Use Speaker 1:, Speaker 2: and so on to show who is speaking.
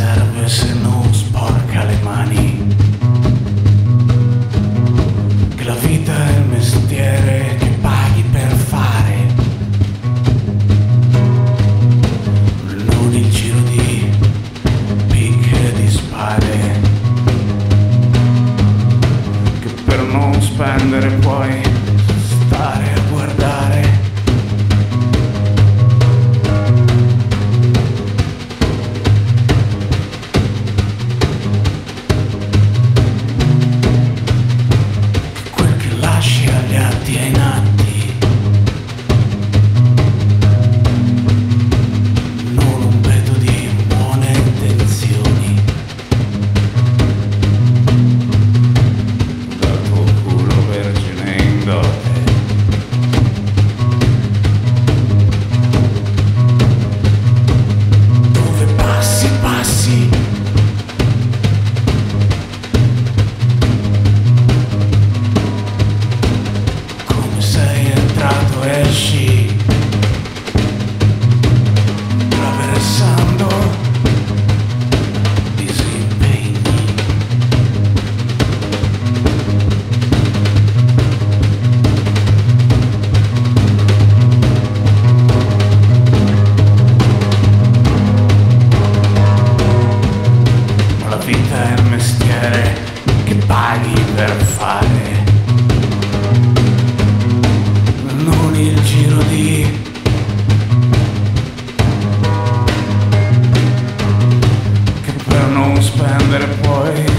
Speaker 1: serve se non sporca le mani? Che la vita è il mestiere che esci attraversando disimpegni la vita è un mestiere che paghi per fare. better boy.